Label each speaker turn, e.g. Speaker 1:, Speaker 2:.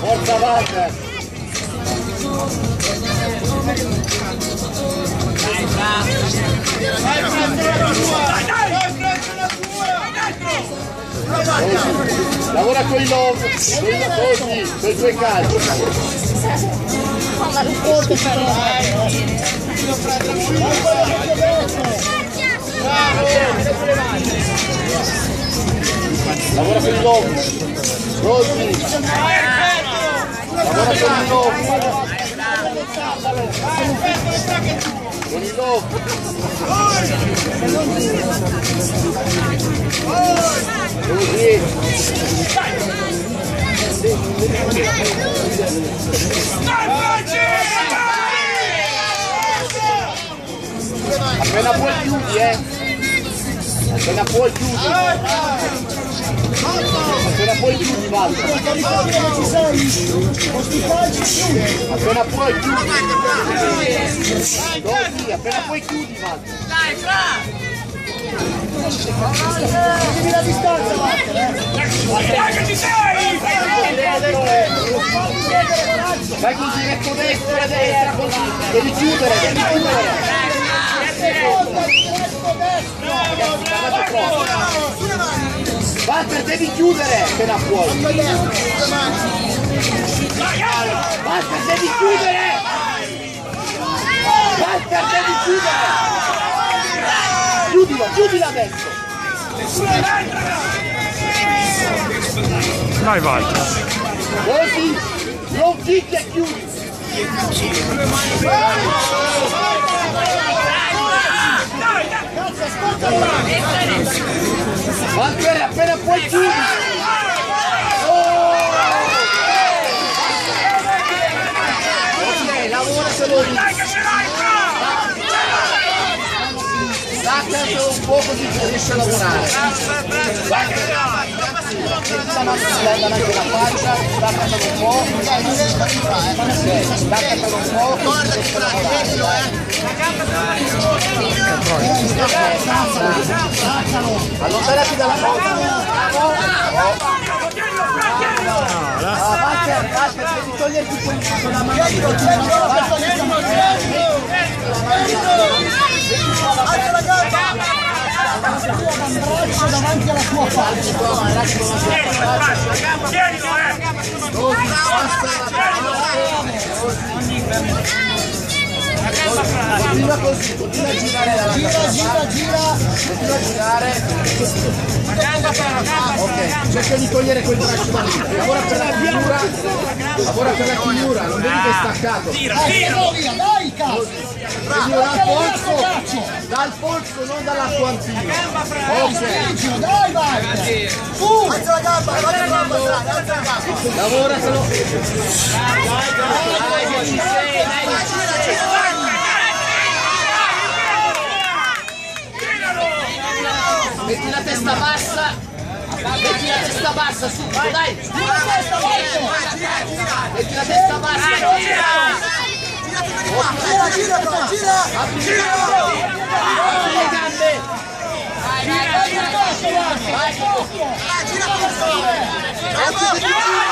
Speaker 1: Forza Walter! Così. Lavora con i long, con i così, con i due calci. Lavora con i long, così. Lavora con i long. Con i long. Così. Appena puoi chiudi, eh! Appena puoi chiudi! Appena puoi chiudi, Walter! Appena puoi chiudi! Così, appena puoi chiudi, Walter!
Speaker 2: Dai, fra!
Speaker 3: Devi la distanza,
Speaker 2: che ci sei!
Speaker 1: Vai così, retto destra, destra, così! Devi chiudere, devi chiudere! Walter, devi chiudere appena puoi! Walter, devi chiudere! Walter, devi chiudere! Chiudilo, chiudilo adesso!
Speaker 4: Dai Walter.
Speaker 1: Così! Non picchi e chiudi! Walter, appena puoi chiudi! Oh! Ok, lavora solo lì!
Speaker 2: Dai che ce l'hai, fra!
Speaker 1: Staccatelo un po' così che riesci a lavorare!
Speaker 2: Dai che ce l'hai!
Speaker 1: Metti la mano davanti alla faccia, staccatelo un po', ok, staccatelo un po', così riesci a lavorare! Allontanati dalla cosa! Bravo!
Speaker 2: Tienilo, fra, tienilo!
Speaker 1: Ah, Walter, Walter, devi toglierti quel con la mano.
Speaker 3: Gira,
Speaker 2: gira, gira, gira. Eh!
Speaker 1: Continua a girare dalla
Speaker 3: Gira, gira, gira.
Speaker 1: continua a girare. Ok, cerca di togliere quel braccio da lì. Lavora per la chiusura. Lavora per la chiusura, non vedi che è staccato.
Speaker 2: Tira,
Speaker 3: Dai,
Speaker 2: tira!
Speaker 3: dai, cazzo.
Speaker 1: Prendi dal polso, dal polso, non dall'acquantino. Ok,
Speaker 3: Rigilo, dai, Walter. Su. Alza la gamba, alza la gamba, alza la gamba.
Speaker 1: lavoratelo. Metti la testa bassa. Metti la testa bassa subito, dai.
Speaker 3: Gira la testa, Walter.
Speaker 1: Metti la testa bassa.
Speaker 3: Gira, gira, però, gira.
Speaker 1: Apri le gambe.
Speaker 3: Dai, Walter. Dai, il tocco.
Speaker 1: Alzati giù.